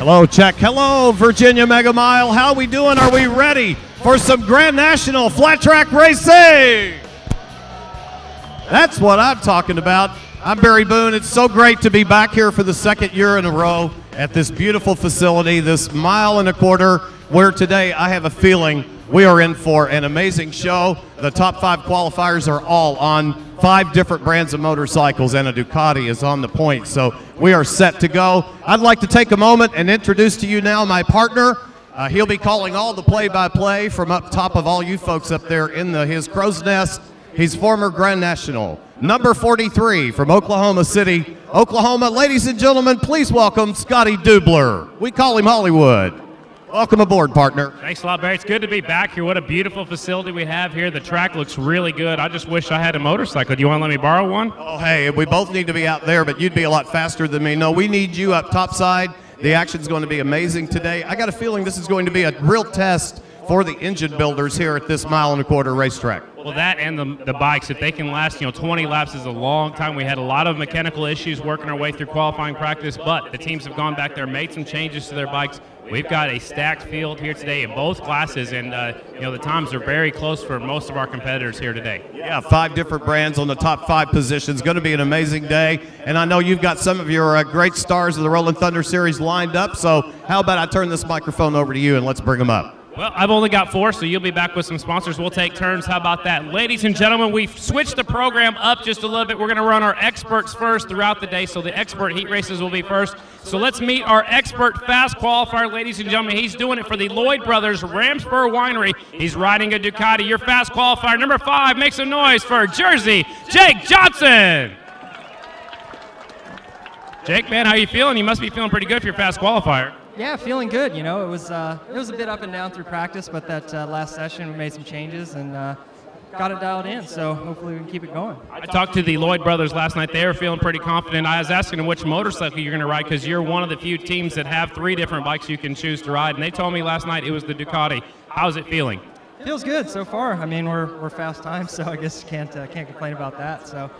Hello, check. Hello, Virginia Mega Mile. How are we doing? Are we ready for some Grand National flat track racing? That's what I'm talking about. I'm Barry Boone. It's so great to be back here for the second year in a row at this beautiful facility, this mile and a quarter, where today I have a feeling we are in for an amazing show. The top five qualifiers are all on five different brands of motorcycles, and a Ducati is on the point. So we are set to go. I'd like to take a moment and introduce to you now my partner. Uh, he'll be calling all the play-by-play from up top of all you folks up there in the his crow's nest. He's former Grand National, number 43 from Oklahoma City, Oklahoma. Ladies and gentlemen, please welcome Scottie Deubler. We call him Hollywood. Welcome aboard, partner. Thanks a lot, Barry. It's good to be back here. What a beautiful facility we have here. The track looks really good. I just wish I had a motorcycle. Do you want to let me borrow one? Oh, hey, we both need to be out there, but you'd be a lot faster than me. No, we need you up topside. The action's going to be amazing today. I got a feeling this is going to be a real test for the engine builders here at this mile and a quarter racetrack. Well, that and the, the bikes, if they can last, you know, 20 laps is a long time. We had a lot of mechanical issues working our way through qualifying practice, but the teams have gone back there, made some changes to their bikes. We've got a stacked field here today in both classes, and uh, you know the times are very close for most of our competitors here today. Yeah, five different brands on the top five positions. Going to be an amazing day, and I know you've got some of your uh, great stars of the Rolling Thunder Series lined up. So how about I turn this microphone over to you and let's bring them up. Well, I've only got four, so you'll be back with some sponsors. We'll take turns. How about that? Ladies and gentlemen, we've switched the program up just a little bit. We're going to run our experts first throughout the day, so the expert heat races will be first. So let's meet our expert fast qualifier, ladies and gentlemen. He's doing it for the Lloyd Brothers Ramspur Winery. He's riding a Ducati. Your fast qualifier, number five, make some noise for Jersey, Jake Johnson. Jake, man, how are you feeling? You must be feeling pretty good for your fast qualifier. Yeah, feeling good. You know, it was uh, it was a bit up and down through practice, but that uh, last session we made some changes and uh, got it dialed in. So hopefully we can keep it going. I talked to the Lloyd brothers last night. They were feeling pretty confident. I was asking them which motorcycle you're going to ride because you're one of the few teams that have three different bikes you can choose to ride. And they told me last night it was the Ducati. How's it feeling? Feels good so far. I mean, we're, we're fast time, so I guess can't uh, can't complain about that. So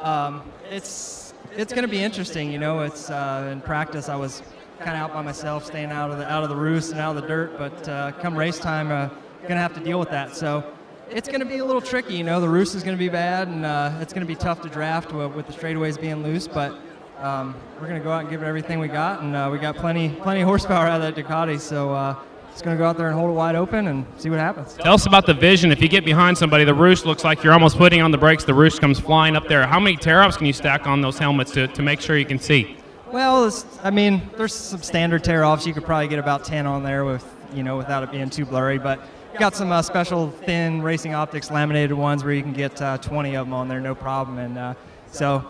um, it's it's going to be interesting. You know, it's uh, in practice I was kind of out by myself, staying out of the out of the roost and out of the dirt. But uh, come race time, uh, gonna have to deal with that. So it's gonna be a little tricky. You know, the roost is gonna be bad, and uh, it's gonna be tough to draft with, with the straightaways being loose. But um, we're gonna go out and give it everything we got, and uh, we got plenty plenty of horsepower out of that Ducati. So. Uh, just going to go out there and hold it wide open and see what happens. Tell us about the vision. If you get behind somebody, the roost looks like you're almost putting on the brakes. The roost comes flying up there. How many tear offs can you stack on those helmets to, to make sure you can see? Well, I mean, there's some standard tear offs. You could probably get about 10 on there with, you know, without it being too blurry. But got some uh, special thin racing optics laminated ones where you can get uh, 20 of them on there, no problem. And uh, so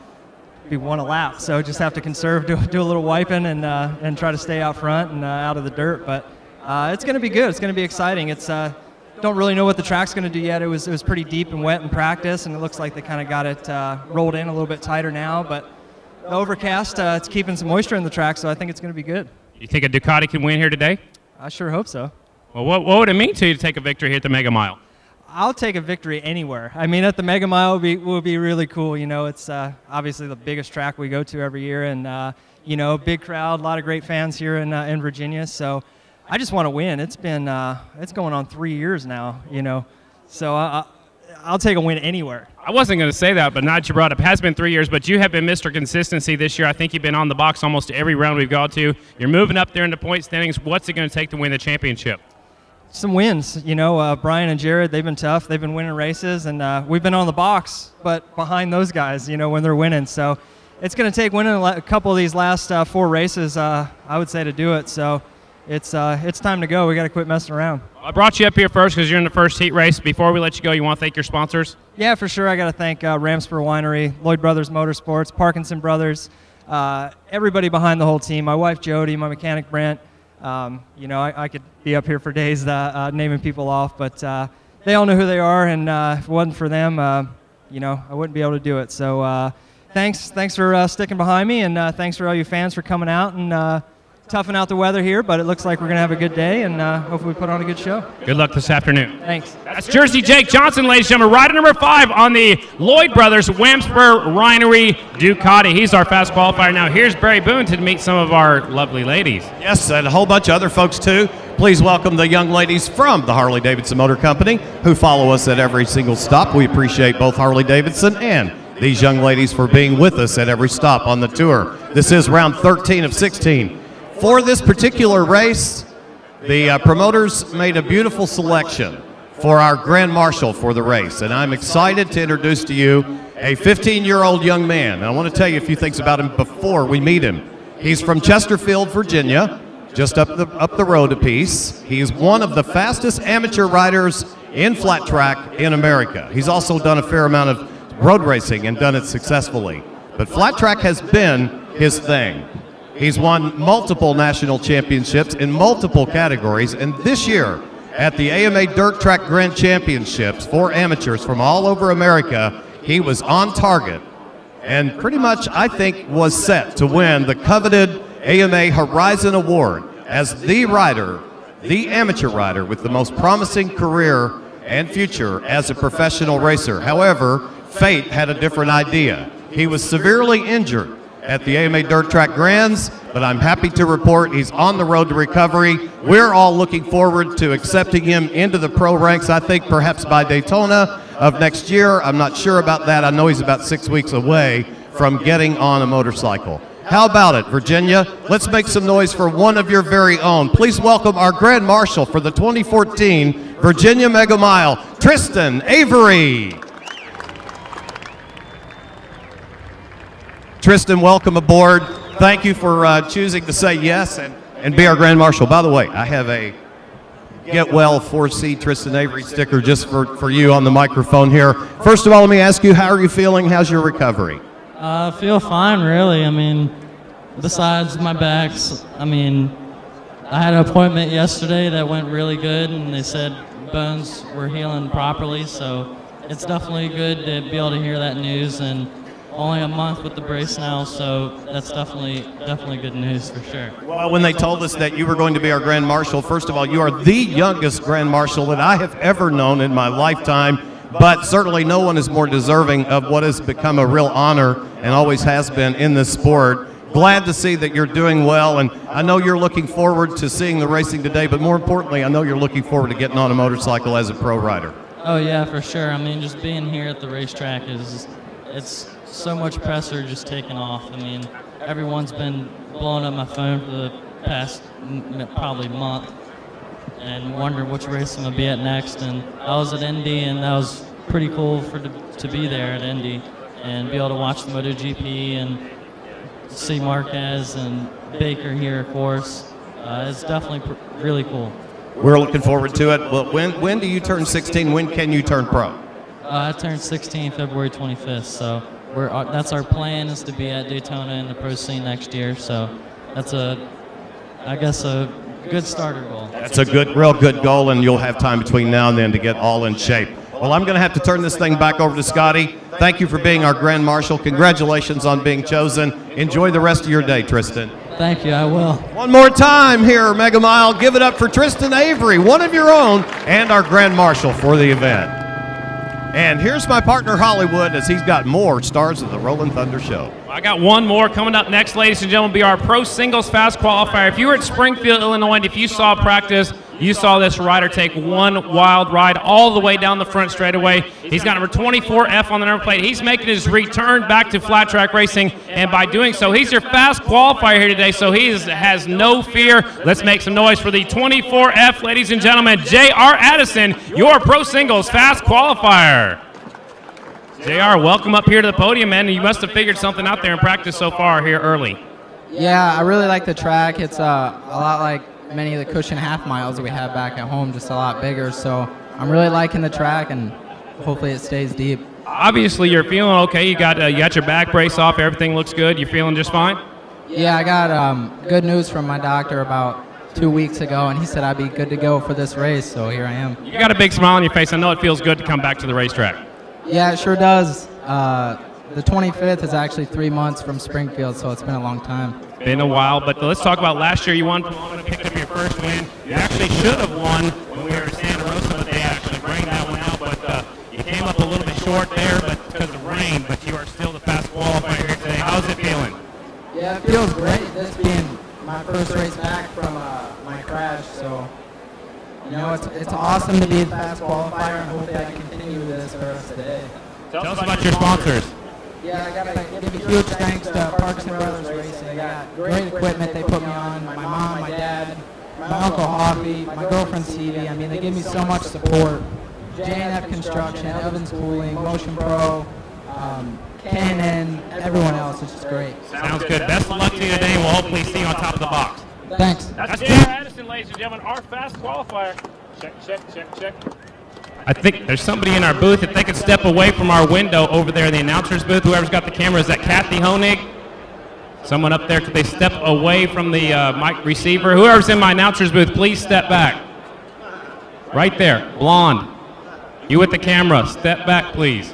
be one a lap. So just have to conserve, do, do a little wiping, and uh, and try to stay out front and uh, out of the dirt. But uh, it's going to be good. It's going to be exciting. It's don't really know what the track's going to do yet. It was it was pretty deep and wet in practice, and it looks like they kind of got it rolled in a little bit tighter now, but overcast, uh, it's keeping some moisture in the track, so I think it's going to be good. You think a Ducati can win here today? I sure hope so. Well, what, what would it mean to you to take a victory here at the Mega Mile? I'll take a victory anywhere. I mean, at the Mega Mile would be, would be really cool. You know, it's uh, obviously the biggest track we go to every year, and uh, you know, big crowd, a lot of great fans here in uh, in Virginia. So, I just want to win. It's been uh, it's going on three years now. You know, so I, I'll take a win anywhere. I wasn't going to say that, but now that you brought up, has been three years, but you have been Mr. Consistency this year. I think you've been on the box almost every round we've gone to. You're moving up there in the point standings. What's it going to take to win the championship? Some wins. You know, uh, Bryan and Jared, they've been tough. They've been winning races, and uh, we've been on the box, but behind those guys, you know, when they're winning. So it's going to take winning a couple of these last uh, four races, uh, I would say, to do it. So it's uh, it's time to go. We got to quit messing around. I brought you up here first because you're in the first heat race. Before we let you go, you want to thank your sponsors? Yeah, for sure. I got to thank uh, Ramspur Winery, Lloyd Brothers Motorsports, Parkinson Brothers, uh, everybody behind the whole team. My wife Jody, my mechanic Brent. Um, you know, I, I, could be up here for days uh, uh naming people off, but uh, they all know who they are, and uh, if it wasn't for them, you know, I wouldn't be able to do it. So thanks, thanks for sticking behind me, and thanks for all you fans for coming out and toughing out the weather here, but it looks like we're going to have a good day and uh, hopefully we put on a good show. Good luck this afternoon. Thanks. That's Jersey Jake Johnson, ladies and gentlemen, rider number five on the Lloyd Brothers Ramspur Winery Ducati. He's our fast qualifier. Now, here's Barry Boone to meet some of our lovely ladies. Yes, and a whole bunch of other folks too. Please welcome the young ladies from the Harley Davidson Motor Company who follow us at every single stop. We appreciate both Harley Davidson and these young ladies for being with us at every stop on the tour. This is round 13 of 16. For this particular race, the uh, promoters made a beautiful selection for our grand marshal for the race, and I'm excited to introduce to you a 15 year old young man. I want to tell you a few things about him before we meet him. He's from Chesterfield, Virginia, just up the, up the road a piece. He's one of the fastest amateur riders in flat track in America. He's also done a fair amount of road racing and done it successfully. But flat track has been his thing. He's won multiple national championships in multiple categories, and this year at the AMA Dirt Track Grand Championships for amateurs from all over America, he was on target and pretty much, I think, was set to win the coveted AMA Horizon Award as the rider, the amateur rider with the most promising career and future as a professional racer. However, fate had a different idea. He was severely injured at the AMA Dirt Track Grands, but I'm happy to report he's on the road to recovery. We're all looking forward to accepting him into the pro ranks, I think perhaps by Daytona of next year. I'm not sure about that. I know he's about six weeks away from getting on a motorcycle. How about it, Virginia? Let's make some noise for one of your very own. Please welcome our Grand Marshal for the 2014 Virginia Mega Mile, Tristan Avery. Tristan, welcome aboard. Thank you for uh, choosing to say yes and, and be our Grand Marshal. By the way, I have a Get Well 4C Tristan Avery sticker just for, for you on the microphone here. First of all, let me ask you, how are you feeling? How's your recovery? Uh, I feel fine, really. I mean, besides my backs, I mean, I had an appointment yesterday that went really good, and they said bones were healing properly, so it's definitely good to be able to hear that news. And only a month with the brace now, so that's definitely definitely good news for sure. Well, when they told us that you were going to be our Grand Marshal, first of all, you are the youngest Grand Marshal that I have ever known in my lifetime. But certainly, no one is more deserving of what has become a real honor and always has been in this sport. Glad to see that you're doing well, and I know you're looking forward to seeing the racing today. But more importantly, I know you're looking forward to getting on a motorcycle as a pro rider. Oh yeah, for sure. I mean, just being here at the racetrack is it's so much pressure just taken off. I mean, everyone's been blowing up my phone for the past m- probably month and wondering which race I'm gonna be at next. And I was at Indy, and that was pretty cool for to, to be there at Indy and be able to watch the MotoGP and see Marquez and Baker here, of course. Uh, it's definitely pr- really cool. We're looking forward to it. Well, when when do you turn 16? When can you turn pro? Uh, I turned 16 February 25th, so we're uh, that's our plan is to be at Daytona in the pro scene next year. So that's a, I guess a good starter goal. That's a good, real good goal, and you'll have time between now and then to get all in shape. Well, I'm going to have to turn this thing back over to Scottie. Thank you for being our Grand Marshal. Congratulations on being chosen. Enjoy the rest of your day, Tristan. Thank you. I will. One more time here, Mega Mile. Give it up for Tristan Avery, one of your own, and our Grand Marshal for the event. And here's my partner Hollywood as he's got more stars of the Rolling Thunder Show. I got one more coming up next, ladies and gentlemen, be our pro singles fast qualifier. If you were at Springfield, Illinois, and if you saw practice, you saw this rider take one wild ride all the way down the front straightaway. He's got number 24F on the number plate. He's making his return back to flat track racing, and by doing so, he's your fast qualifier here today, so he is, has no fear. Let's make some noise for the 24F, ladies and gentlemen. J.R. Addison, your pro singles fast qualifier. JR, welcome up here to the podium, man. You must have figured something out there in practice so far here early. Yeah, I really like the track. It's uh, a lot like many of the cushion half miles that we have back at home, just a lot bigger. So I'm really liking the track, and hopefully it stays deep. Obviously, you're feeling okay. You got uh, you got your back brace off. Everything looks good. You're feeling just fine. Yeah, I got um, good news from my doctor about two weeks ago, and he said I'd be good to go for this race. So here I am. You got a big smile on your face. I know it feels good to come back to the racetrack. Yeah, it sure does. Uh, the 25th is actually three months from Springfield, so it's been a long time. Been a while, but let's talk about last year. You won Pomona, picked up your first win. You actually should have won when we were at Santa Rosa, but they actually bring that one out. But uh, you came up a little bit short there, but because of rain. But you are still the fast qualifier here today. How's it feeling? Yeah, it feels great. This being my first race back from uh, my crash, so you know it's it's awesome to be the fast qualifier, and hopefully I can continue this for us today. Tell us about your sponsors. Yeah, I gotta give a huge thanks to Parks and Brothers Racing. They got great equipment they put me on. My mom, my dad, my uncle Hoppy, my girlfriend Stevie. I mean, they give me so much support. J&F Construction, Evans Cooling, Motion Pro, um, Canon, everyone else. It's just great. Sounds good. Best of luck to you today. We'll hopefully see you on top of the box. Thanks. That's J.R. Addison, ladies and gentlemen, our fast qualifier. Check, check, check, check. I think there's somebody in our booth. If they could step away from our window over there in the announcer's booth, whoever's got the camera, is that Kathy Honig? Someone up there, could they step away from the uh, mic receiver? Whoever's in my announcer's booth, please step back. Right there, blonde. You with the camera, step back, please.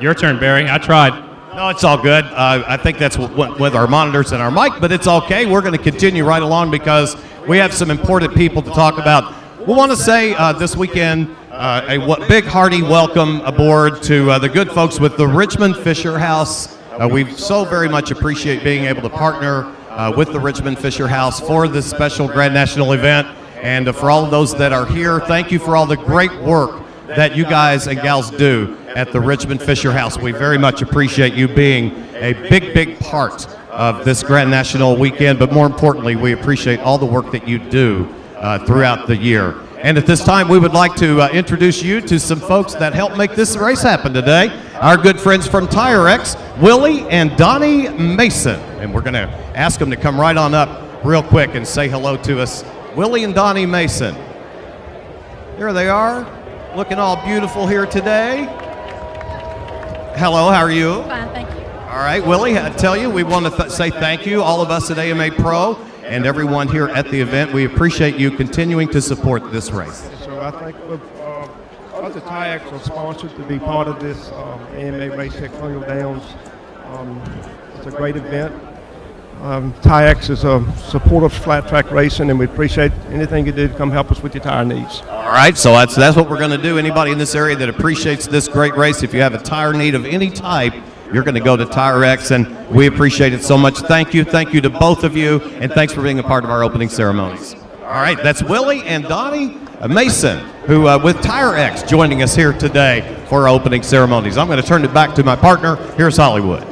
Your turn, Barry. I tried. No, it's all good. Uh, I think that's with our monitors and our mic, but it's okay. We're going to continue right along because we have some important people to talk about. We want to say uh, this weekend uh, a big hearty welcome aboard to uh, the good folks with the Richmond Fisher House. Uh, we so very much appreciate being able to partner uh, with the Richmond Fisher House for this special Grand National event. And uh, for all of those that are here, thank you for all the great work that you guys and gals do at the Richmond Fisher House. We very much appreciate you being a big, big part of this Grand National weekend, but more importantly, we appreciate all the work that you do uh, throughout the year. And at this time, we would like to uh, introduce you to some folks that helped make this race happen today. Our good friends from TireX, Willie and Donnie Mason. And we're going to ask them to come right on up real quick and say hello to us. Willie and Donnie Mason. Here they are, looking all beautiful here today. Hello, how are you? Fine, thank you. All right, Willie, I tell you, we want to th- say thank you, all of us at AMA Pro and everyone here at the event. We appreciate you continuing to support this race. So I think other TIACs are sponsored to be part of this um, AMA race at Colonial Downs. Um, it's a great event. Um, TIAX is a supporter of flat track racing, and we appreciate anything you do to come help us with your tire needs. All right, so that's that's what we're going to do. Anybody in this area that appreciates this great race, if you have a tire need of any type, you're going to go to TireX, and we appreciate it so much. Thank you, thank you to both of you, and thanks for being a part of our opening ceremonies. All right, that's Willie and Donnie Mason, who uh, with TireX joining us here today for our opening ceremonies. I'm going to turn it back to my partner. Here's Hollywood.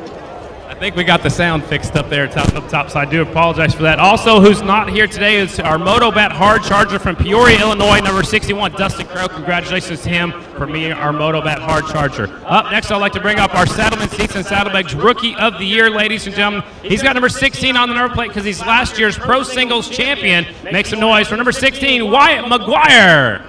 I think we got the sound fixed up there top, up top, so I do apologize for that. Also, who's not here today is our MotoBatt hard charger from Peoria, Illinois, number 61, Dustin Crow. Congratulations to him for being our MotoBatt hard charger. Up next, I'd like to bring up our Saddlemen Seats and Saddlebags Rookie of the Year, ladies and gentlemen. He's got number 16 on the number plate because he's last year's Pro Singles champion. Make some noise for number 16, Wyatt McGuire.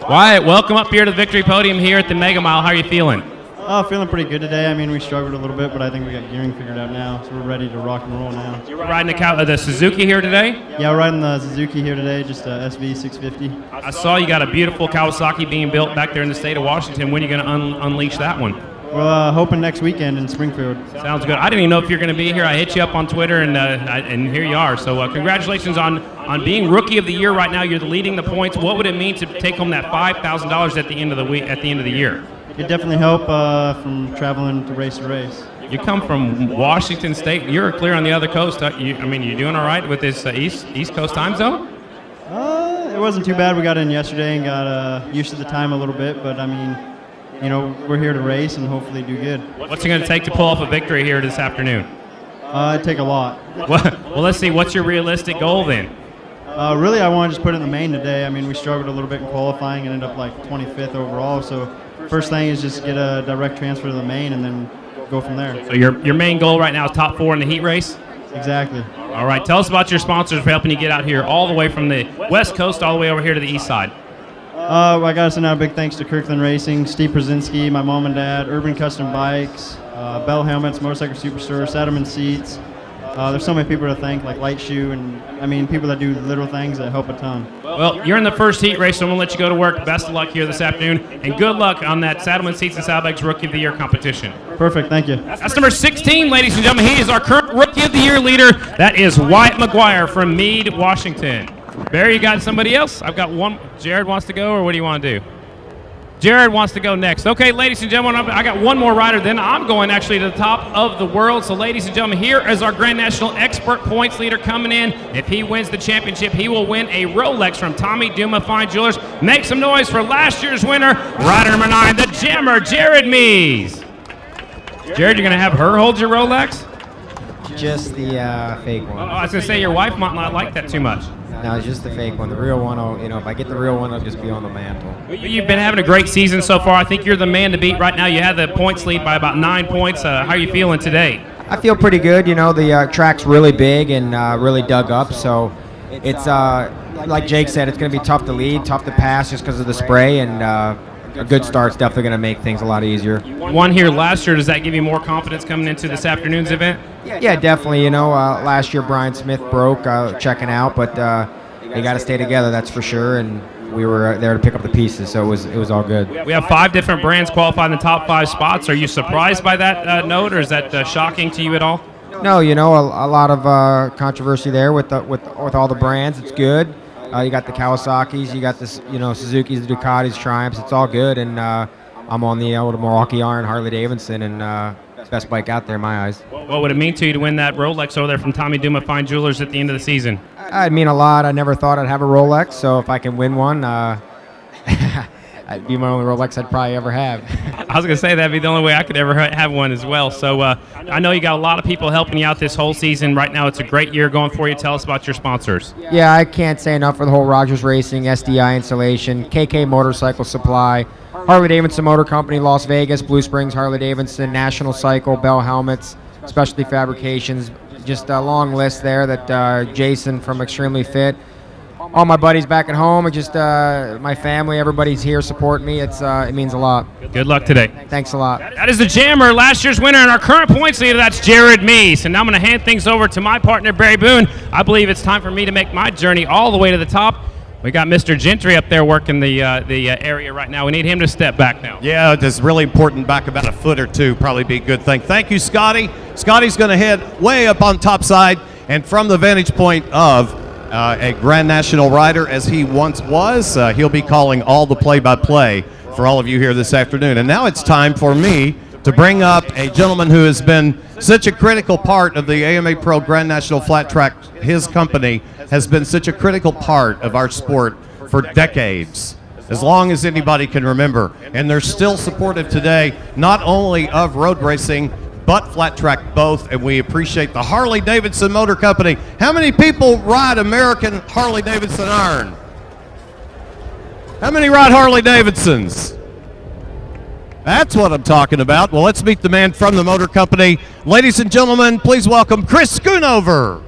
Wyatt, welcome up here to the victory podium here at the Mega Mile. How are you feeling? Oh, feeling pretty good today. I mean, we struggled a little bit, but I think we got gearing figured out now, so we're ready to rock and roll now. You're riding the, uh, the Suzuki here today? Yeah, we're riding the Suzuki here today, just a SV 650. I saw you got a beautiful Kawasaki being built back there in the state of Washington. When are you going to un- unleash that one? We're uh, hoping next weekend in Springfield. Sounds good. I didn't even know if you're going to be here. I hit you up on Twitter, and uh, I, and here you are. So uh, congratulations on on being rookie of the year right now. You're leading the points. What would it mean to take home that five thousand dollars at the end of the week at the end of the year? It definitely help uh, from traveling to race to race. You come from Washington State. You're clear on the other coast. Uh, you, I mean, you're doing all right with this uh, East East Coast time zone? Uh, it wasn't too bad. We got in yesterday and got uh, used to the time a little bit, but I mean, you know, we're here to race and hopefully do good. What's it going to take to pull off a victory here this afternoon? Uh, it'd take a lot. Well, well, let's see. What's your realistic goal then? Uh, really, I want to just put it in the main today. I mean, we struggled a little bit in qualifying and ended up like 25th overall. So, first thing is just get a direct transfer to the main and then go from there. So your your main goal right now is top four in the heat race. Exactly. All right. Tell us about your sponsors for helping you get out here all the way from the west coast all the way over here to the east side. Uh, I got to send out a big thanks to Kirkland Racing, Steve Brzezinski, my mom and dad, Urban Custom Bikes, uh, Bell Helmets, Motorcycle Superstore, Saddlemen Seats. Uh, there's so many people to thank, like Light Shoe, and I mean people that do little things that help a ton. Well, you're in the first heat race, so I'm going to let you go to work. Best of luck here this afternoon, and good luck on that Saddlemen Seats and Saddlebags Rookie of the Year competition. Perfect. Thank you. That's number 16, ladies and gentlemen. He is our current Rookie of the Year leader. That is Wyatt McGuire from Mead, Washington. Barry, you got somebody else? I've got one. Jared wants to go, or what do you want to do? Jared wants to go next. Okay, ladies and gentlemen, I got one more rider. Then I'm going actually to the top of the world. So, ladies and gentlemen, here is our Grand National Expert Points leader coming in. If he wins the championship, he will win a Rolex from Tommy Duma Fine Jewelers. Make some noise for last year's winner, rider number nine, the Jammer, Jared Mees. Jared, you're going to have her hold your Rolex? Just the uh, fake Oh, one. I was going to say your wife might not like that too much. No, it's just the fake one. The real one, I'll, you know, if I get the real one, I'll just be on the mantle. You've been having a great season so far. I think you're the man to beat right now. You have the points lead by about nine points. Uh, how are you feeling today? I feel pretty good. You know, the uh, track's really big and uh, really dug up, so it's uh, like Jake said, it's going to be tough to lead, tough to pass, just because of the spray. And uh, a good start's definitely going to make things a lot easier. One here last year. Does that give you more confidence coming into this afternoon's event? Yeah, definitely. You know, uh, last year Bryan Smith broke uh, checking out, but uh, they got to stay together, that's for sure. And we were uh, there to pick up the pieces, so it was it was all good. We have five different brands qualified in the top five spots. Are you surprised by that uh, note, or is that uh, shocking to you at all? No, you know, a, a lot of uh, controversy there with the, with with all the brands. It's good. Uh, you got the Kawasaki's, you got this, you know, Suzuki's, the Ducatis, Triumphs. It's all good, and uh, I'm on the old Milwaukee Iron Harley Davidson, and uh, best bike out there in my eyes. What would it mean to you to win that Rolex over there from Tommy Duma Fine Jewelers at the end of the season? I'd mean a lot. I never thought I'd have a Rolex, so if I can win one, uh, I'd be my only Rolex I'd probably ever have. I was going to say that'd be the only way I could ever have one as well. So uh, I know you got a lot of people helping you out this whole season. Right now, it's a great year going for you. Tell us about your sponsors. Yeah, I can't say enough for the whole Rogers Racing, SDI Installation, KK Motorcycle Supply, Harley Davidson Motor Company, Las Vegas, Blue Springs, Harley Davidson, National Cycle, Bell Helmets, Specialty Fabrications. Just a long list there that uh, Jason from Extremely Fit. All my buddies back at home, and just uh, my family, everybody's here supporting me. It's uh, it means a lot. Good luck today. Thanks a lot. That is the Jammer, last year's winner, and our current points leader. That's Jared Mees. And now I'm going to hand things over to my partner, Barry Boone. I believe it's time for me to make my journey all the way to the top. We got Mr. Gentry up there working the uh, the uh, area right now. We need him to step back now. Yeah, it's really important back about a foot or two. Probably be a good thing. Thank you, Scottie. Scottie's going to head way up on top side, and from the vantage point of uh, a Grand National rider, as he once was, uh, he'll be calling all the play-by-play for all of you here this afternoon. And now it's time for me to bring up a gentleman who has been such a critical part of the AMA Pro Grand National Flat Track. His company has been such a critical part of our sport for decades as long as anybody can remember. And they're still supportive today, not only of road racing, but flat track both. And we appreciate the Harley Davidson Motor Company. How many people ride American Harley Davidson Iron? How many ride Harley Davidsons? That's what I'm talking about. Well, let's meet the man from the motor company. Ladies and gentlemen, please welcome Kris Schoonover.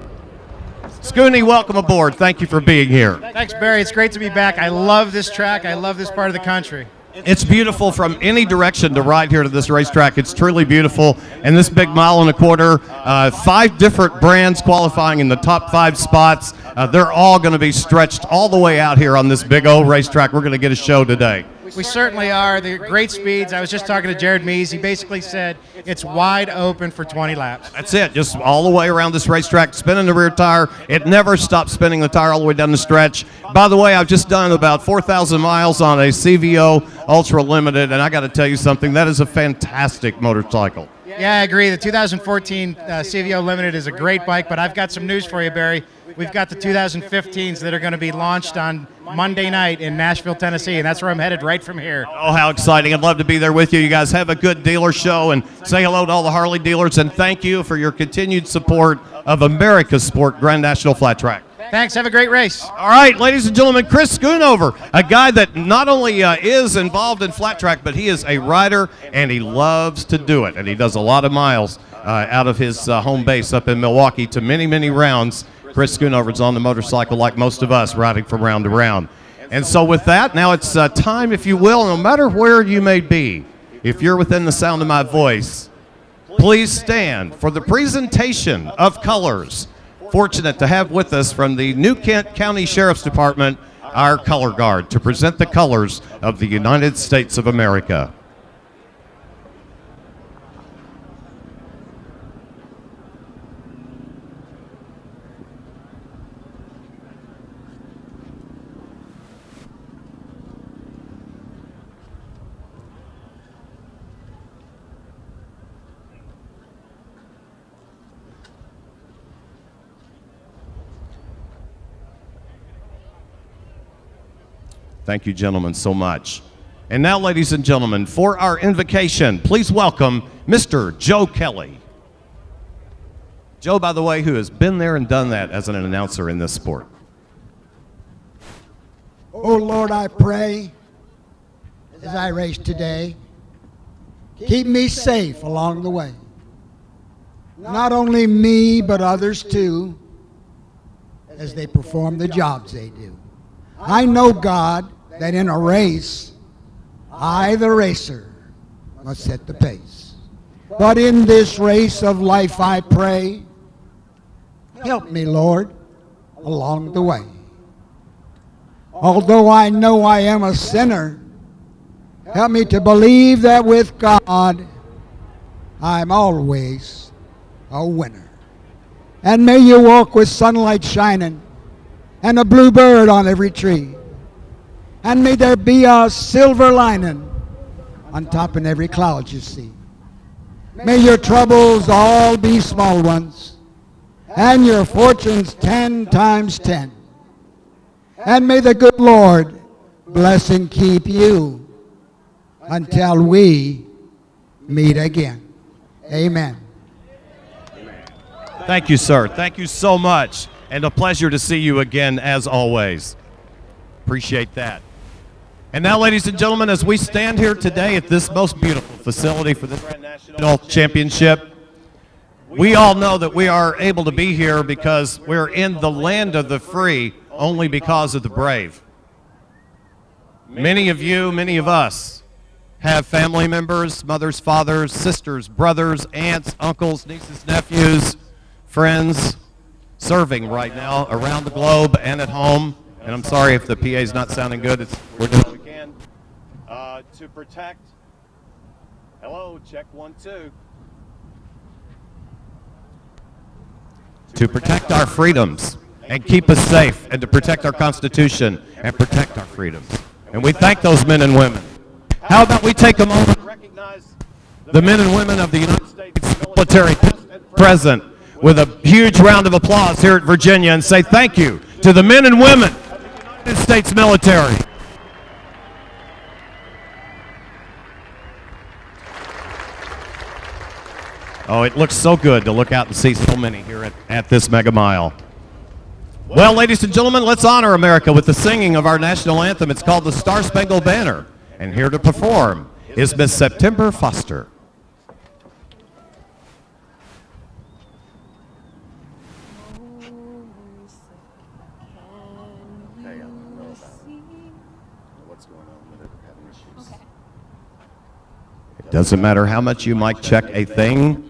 Scooney, welcome aboard. Thank you for being here. Thanks, Barry. It's great to be back. I love this track. I love this part of the country. It's beautiful from any direction to ride here to this racetrack. It's truly beautiful. And this big mile and a quarter, uh, five different brands qualifying in the top five spots. Uh, they're all going to be stretched all the way out here on this big old racetrack. We're going to get a show today. We certainly are. They're great speeds. I was just talking to Jared Mees. He basically said it's wide open for 20 laps. That's it. Just all the way around this racetrack, spinning the rear tire. It never stops spinning the tire all the way down the stretch. By the way, I've just done about 4,000 miles on a CVO Ultra Limited, and I got to tell you something. That is a fantastic motorcycle. Yeah, I agree. The 2014 uh, CVO Limited is a great bike, but I've got some news for you, Barry. We've got the 2015s that are going to be launched on Monday night in Nashville, Tennessee, and that's where I'm headed right from here. Oh, how exciting. I'd love to be there with you. You guys have a good dealer show and say hello to all the Harley dealers, and thank you for your continued support of America's sport, Grand National Flat Track. Thanks. Have a great race. All right, ladies and gentlemen, Kris Schoonover, a guy that not only uh, is involved in flat track, but he is a rider and he loves to do it. And he does a lot of miles uh, out of his uh, home base up in Milwaukee to many, many rounds. Kris Schoonover's on the motorcycle like most of us, riding from round to round. And so, with that, now it's uh, time, if you will, no matter where you may be, if you're within the sound of my voice, please stand for the presentation of colors. Fortunate to have with us from the New Kent County Sheriff's Department our color guard to present the colors of the United States of America. Thank you, gentlemen, so much. And now, ladies and gentlemen, for our invocation, please welcome Mr. Joe Kelly. Joe, by the way, who has been there and done that as an announcer in this sport. Oh Lord, I pray as I race today, keep me safe along the way. Not only me, but others too, as they perform the jobs they do. I know, God, that in a race, I, the racer, must set the pace. But in this race of life, I pray, help me, Lord, along the way. Although I know I am a sinner, help me to believe that with God, I'm always a winner. And may you walk with sunlight shining and a bluebird on every tree. And may there be a silver lining on top of every cloud you see. May your troubles all be small ones, and your fortunes ten times ten. And may the good Lord bless and keep you until we meet again. Amen. Thank you, sir. Thank you so much. And a pleasure to see you again, as always. Appreciate that. And now, ladies and gentlemen, as we stand here today at this most beautiful facility for this Grand National Championship, we all know that we are able to be here because we're in the land of the free only because of the brave. Many of you, many of us, have family members, mothers, fathers, sisters, brothers, aunts, uncles, nieces, nephews, friends serving right now around the globe and at home. And I'm sorry if the PA is not sounding good. It's, we're doing uh, to protect. Hello, check one, two. To protect our freedoms and keep us safe and to protect our Constitution and protect our freedoms. And we thank those men and women. How about we take a moment to recognize the men and women of the United States military present with a huge round of applause here at Virginia and say thank you to the men and women of the United States military. Oh, it looks so good to look out and see so many here at, at this Mega Mile. Well, ladies and gentlemen, let's honor America with the singing of our national anthem. It's called the Star Spangled Banner. And here to perform is Miss September Foster. It doesn't matter how much you might check a thing,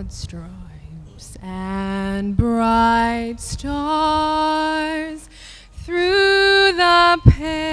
broad stripes and bright stars through the perilous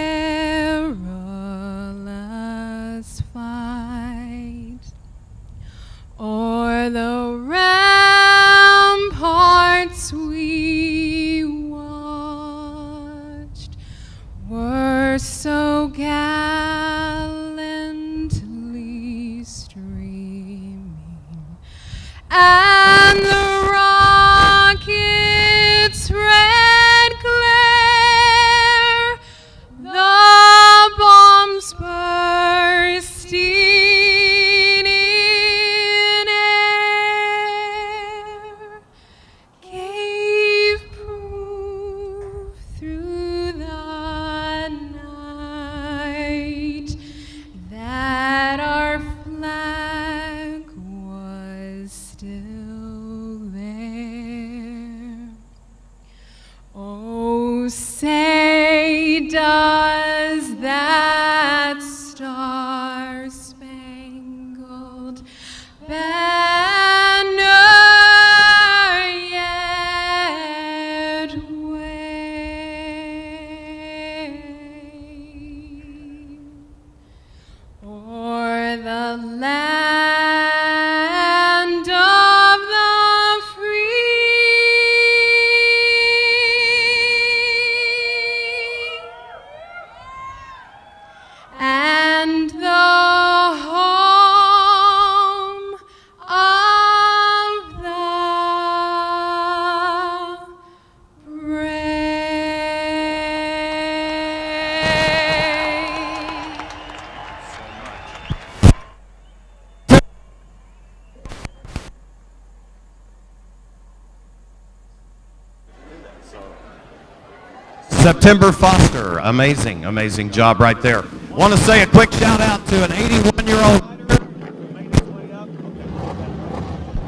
September Foster, amazing, amazing job right there. Want to say a quick shout out to an 81 year old